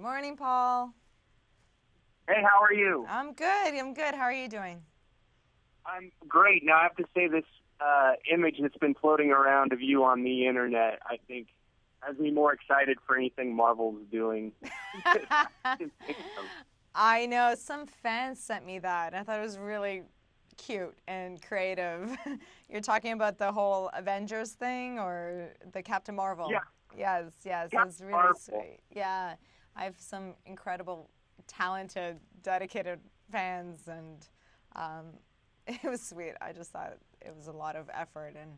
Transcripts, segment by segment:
morning, Paul. Hey, how are you? I'm good. I'm good. How are you doing? I'm great. Now I have to say this uh, image that's been floating around of you on the internet. I think has me more excited for anything Marvel's doing. I know some fans sent me that. and I thought it was really cute and creative. You're talking about the whole Avengers thing or the Captain Marvel? Yeah. Yes, yes. Captain it's really Marvel. sweet. Yeah. I have some incredible, talented, dedicated fans, and um, it was sweet. I just thought it was a lot of effort, and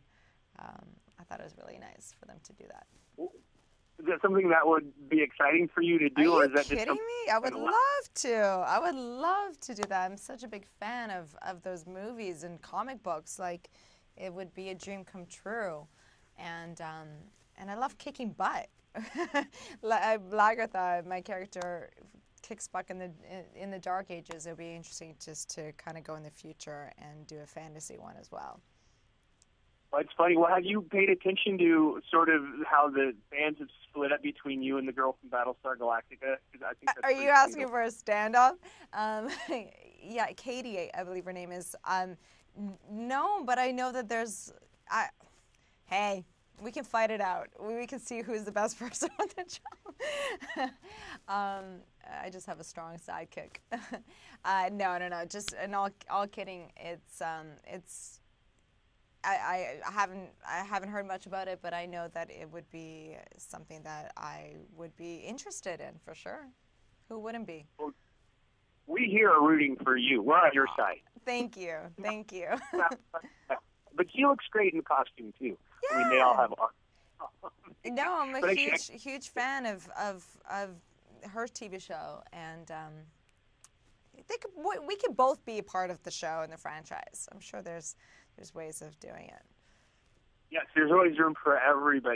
um, I thought it was really nice for them to do that. Is that something that would be exciting for you to do, you or is that kidding just something me? I would love to. I would love to do that. I'm such a big fan of, of those movies and comic books. Like, it would be a dream come true, and um, and I love kicking butt. La- uh, my character, kicks butt in the in, the Dark Ages. It would be interesting just to kind of go in the future and do a fantasy one as well. Well, it's funny. Well, have you paid attention to sort of how the fans have split up between you and the girl from Battlestar Galactica? I think Are you asking cool. for a stand-up? Um, yeah, Katie, I believe her name is. Um, no, but I know that there's. I, hey, we can fight it out. We, we can see who's the best person on the job. um, I just have a strong sidekick. uh, no, no, no. Just and all, all kidding. It's um, it's. I, I haven't I haven't heard much about it, but I know that it would be something that I would be interested in for sure. Who wouldn't be? We here are rooting for you. We're on your side. Thank you, thank you. But she looks great in costume too. I mean, they all Yeah. have on. no, I'm a huge huge fan of of of her TV show, and um, they could we- we could both be a part of the show and the franchise. I'm sure there's there's ways of doing it. Yes, there's always room for everybody.